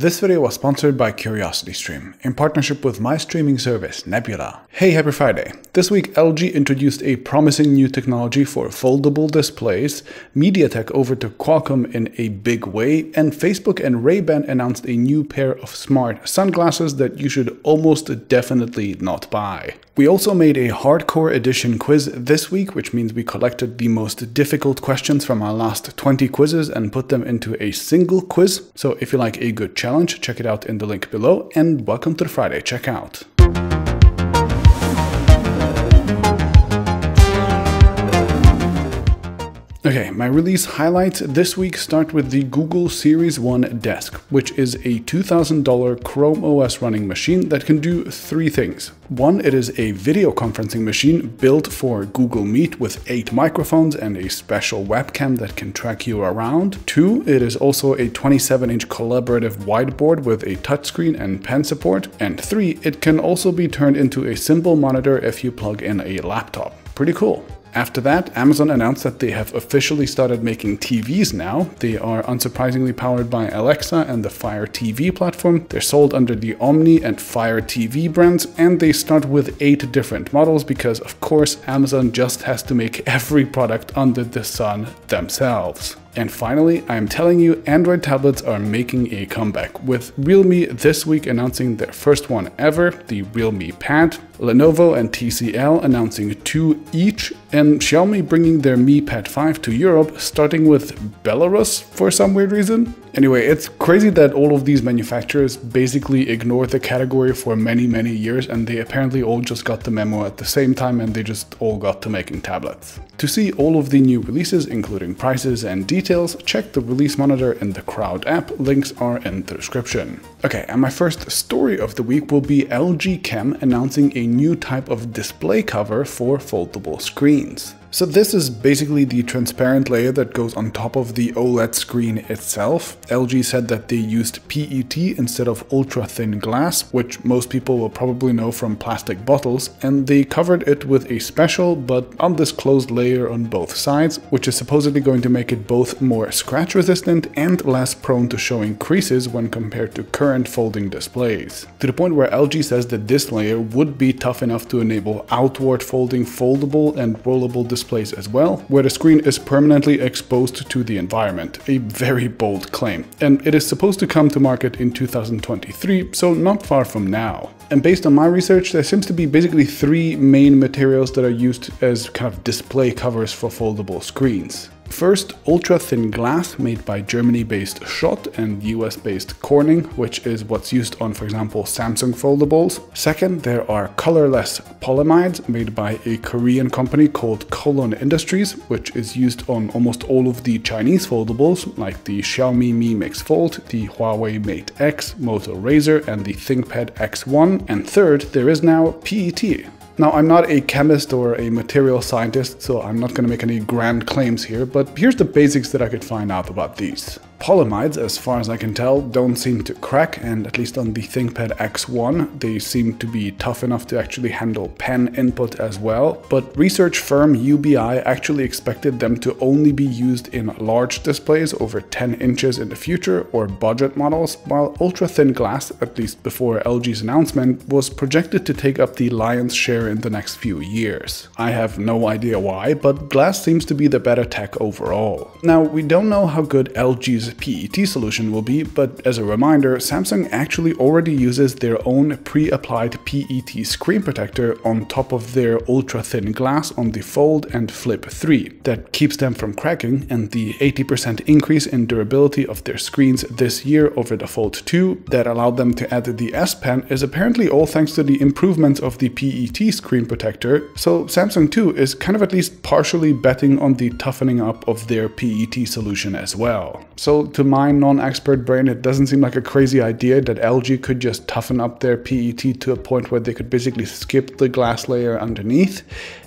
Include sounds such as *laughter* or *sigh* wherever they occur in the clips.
This video was sponsored by CuriosityStream in partnership with my streaming service Nebula. Hey, happy Friday! This week LG introduced a promising new technology for foldable displays, MediaTek over to Qualcomm in a big way, and Facebook and Ray-Ban announced a new pair of smart sunglasses that you should almost definitely not buy. We also made a hardcore edition quiz this week, which means we collected the most difficult questions from our last 20 quizzes and put them into a single quiz. So if you like a good challenge, check it out in the link below and welcome to the Friday checkout. Okay, my release highlights this week start with the Google Series 1 Desk, which is a $2,000 Chrome OS running machine that can do three things. One, it is a video conferencing machine built for Google Meet with eight microphones and a special webcam that can track you around. Two, it is also a 27-inch collaborative whiteboard with a touchscreen and pen support. And three, it can also be turned into a simple monitor if you plug in a laptop. Pretty cool. After that, Amazon announced that they have officially started making TVs now. They are unsurprisingly powered by Alexa and the Fire TV platform. They're sold under the Omni and Fire TV brands, and they start with eight different models because, of course, Amazon just has to make every product under the sun themselves. And finally, I am telling you, Android tablets are making a comeback, with Realme this week announcing their first one ever, the Realme Pad, Lenovo and TCL announcing two each, and Xiaomi bringing their Mi Pad 5 to Europe, starting with Belarus for some weird reason. Anyway, it's crazy that all of these manufacturers basically ignored the category for many, many years, and they apparently all just got the memo at the same time and they just all got to making tablets. To see all of the new releases, including prices and details, check the release monitor in the Crrowd app, links are in the description. Okay, and my first story of the week will be LG Chem announcing a new type of display cover for foldable screens means. So this is basically the transparent layer that goes on top of the OLED screen itself. LG said that they used PET instead of ultra thin glass, which most people will probably know from plastic bottles, and they covered it with a special but undisclosed layer on both sides, which is supposedly going to make it both more scratch resistant and less prone to showing creases when compared to current folding displays. To the point where LG says that this layer would be tough enough to enable outward folding foldable and rollable displays displays as well, where the screen is permanently exposed to the environment. A very bold claim. And it is supposed to come to market in 2023, so not far from now. And based on my research, there seems to be basically three main materials that are used as kind of display covers for foldable screens. First, ultra-thin glass made by Germany-based Schott and US-based Corning, which is what's used on, for example, Samsung foldables. Second, there are colorless polyamides made by a Korean company called Kolon Industries, which is used on almost all of the Chinese foldables, like the Xiaomi Mi Mix Fold, the Huawei Mate X, Moto Razr, and the ThinkPad X1. And third, there is now PET, now, I'm not a chemist or a material scientist, so I'm not going to make any grand claims here, but here's the basics that I could find out about these. Polyamides, as far as I can tell, don't seem to crack, and at least on the ThinkPad X1, they seem to be tough enough to actually handle pen input as well. But research firm UBI actually expected them to only be used in large displays over 10 inches in the future or budget models, while ultra thin glass, at least before LG's announcement, was projected to take up the lion's share in the next few years. I have no idea why, but glass seems to be the better tech overall. Now, we don't know how good LG's PET solution will be, but as a reminder, Samsung actually already uses their own pre-applied PET screen protector on top of their ultra-thin glass on the Fold and Flip 3 that keeps them from cracking and the 80% increase in durability of their screens this year over the Fold 2 that allowed them to add the S Pen is apparently all thanks to the improvements of the PET screen protector, so Samsung too is kind of at least partially betting on the toughening up of their PET solution as well. So to my non-expert brain, it doesn't seem like a crazy idea that LG could just toughen up their PET to a point where they could basically skip the glass layer underneath.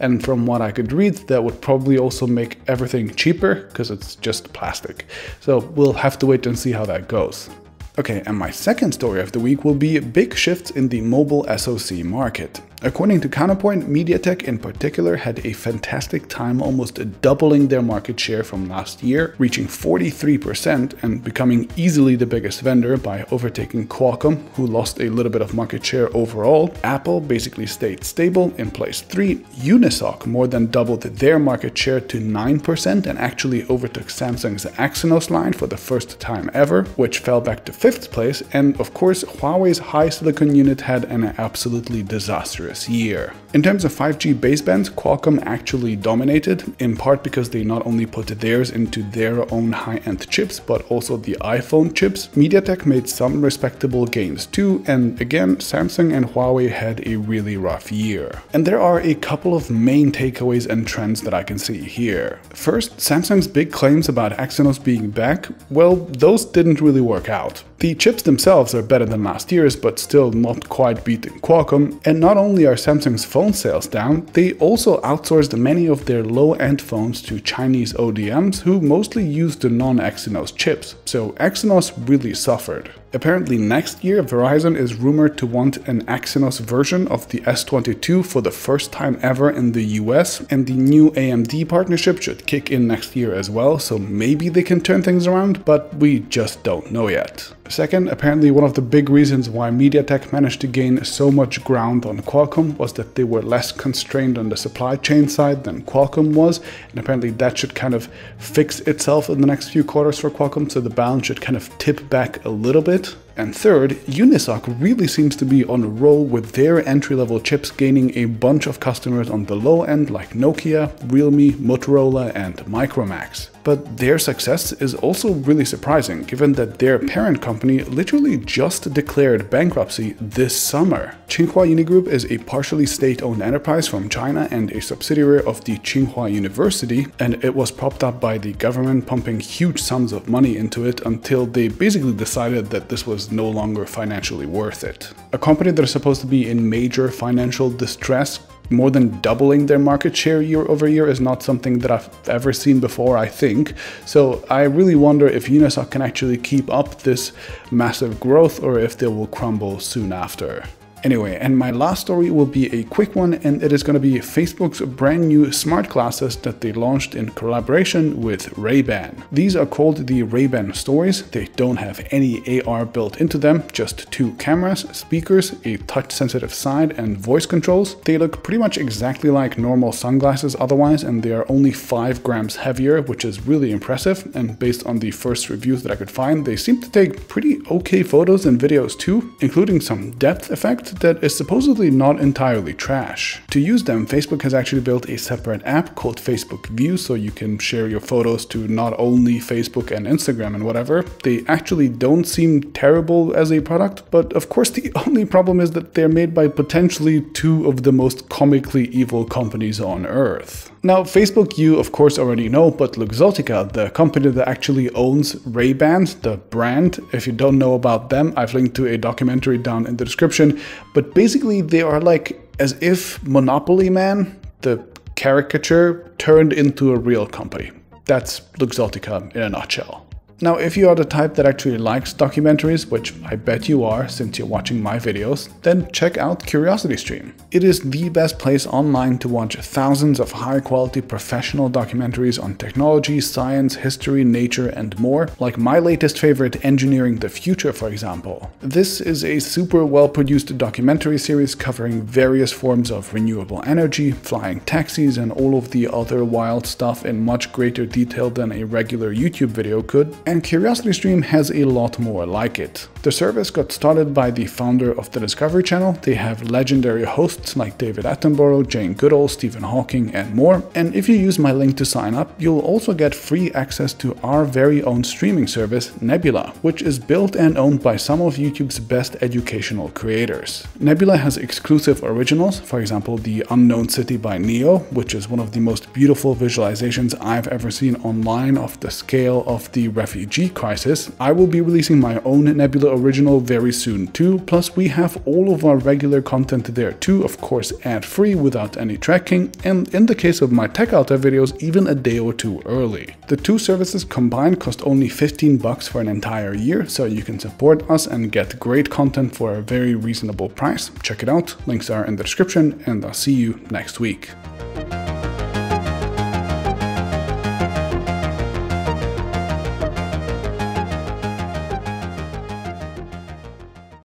And from what I could read, that would probably also make everything cheaper because it's just plastic. So we'll have to wait and see how that goes. Okay, and my second story of the week will be big shifts in the mobile SoC market. According to Counterpoint, MediaTek in particular had a fantastic time almost doubling their market share from last year, reaching 43% and becoming easily the biggest vendor by overtaking Qualcomm, who lost a little bit of market share overall. Apple basically stayed stable in place 3. Unisoc more than doubled their market share to 9% and actually overtook Samsung's Exynos line for the first time ever, which fell back to 5th place. And of course, Huawei's HiSilicon unit had an absolutely disastrous year. In terms of 5G basebands, Qualcomm actually dominated, in part because they not only put theirs into their own high-end chips, but also the iPhone chips. MediaTek made some respectable gains too, and again, Samsung and Huawei had a really rough year. And there are a couple of main takeaways and trends that I can see here. First, Samsung's big claims about Exynos being back, well, those didn't really work out. The chips themselves are better than last year's, but still not quite beating Qualcomm, and not only are Samsung's phone sales down, they also outsourced many of their low-end phones to Chinese ODMs who mostly use the non-Exynos chips, so Exynos really suffered. Apparently next year Verizon is rumored to want an Exynos version of the S22 for the first time ever in the US and the new AMD partnership should kick in next year as well so maybe they can turn things around but we just don't know yet. Second, apparently one of the big reasons why MediaTek managed to gain so much ground on Qualcomm was that they were less constrained on the supply chain side than Qualcomm was, and apparently that should kind of fix itself in the next few quarters for Qualcomm, so the balance should kind of tip back a little bit. And third, Unisoc really seems to be on a roll with their entry-level chips gaining a bunch of customers on the low end like Nokia, Realme, Motorola and Micromax. But their success is also really surprising given that their parent company literally just declared bankruptcy this summer. Tsinghua Unigroup is a partially state-owned enterprise from China and a subsidiary of the Tsinghua University, and it was propped up by the government pumping huge sums of money into it until they basically decided that this was no longer financially worth it. A company that is supposed to be in major financial distress more than doubling their market share year over year is not something that I've ever seen before, I think. So I really wonder if Unisoc can actually keep up this massive growth or if they will crumble soon after. Anyway, and my last story will be a quick one, and it is going to be Facebook's brand new smart glasses that they launched in collaboration with Ray-Ban. These are called the Ray-Ban Stories. They don't have any AR built into them, just two cameras, speakers, a touch-sensitive side, and voice controls. They look pretty much exactly like normal sunglasses otherwise, and they are only 5 grams heavier, which is really impressive. And based on the first reviews that I could find, they seem to take pretty okay photos and videos too, including some depth effects that is supposedly not entirely trash. To use them, Facebook has actually built a separate app called Facebook View so you can share your photos to not only Facebook and Instagram and whatever. They actually don't seem terrible as a product, but of course the *laughs* only problem is that they're made by potentially two of the most comically evil companies on earth. Now, Facebook you of course already know, but Luxottica, the company that actually owns Ray-Ban, the brand, if you don't know about them, I've linked to a documentary down in the description, but basically they are like as if Monopoly Man, the caricature, turned into a real company. That's Luxottica in a nutshell. Now, if you are the type that actually likes documentaries, which I bet you are since you're watching my videos, then check out CuriosityStream. It is the best place online to watch thousands of high quality professional documentaries on technology, science, history, nature, and more, like my latest favorite, Engineering the Future, for example. This is a super well produced documentary series covering various forms of renewable energy, flying taxis, and all of the other wild stuff in much greater detail than a regular YouTube video could and CuriosityStream has a lot more like it. The service got started by the founder of the Discovery Channel. They have legendary hosts like David Attenborough, Jane Goodall, Stephen Hawking, and more. And if you use my link to sign up, you'll also get free access to our very own streaming service, Nebula, which is built and owned by some of YouTube's best educational creators. Nebula has exclusive originals, for example, The Unknown City by Neo, which is one of the most beautiful visualizations I've ever seen online of the scale of the refugee crisis, I will be releasing my own Nebula original very soon too, plus we have all of our regular content there too, of course ad-free without any tracking, and in the case of my TechAltar videos, even a day or two early. The two services combined cost only 15 bucks for an entire year, so you can support us and get great content for a very reasonable price. Check it out, links are in the description, and I'll see you next week.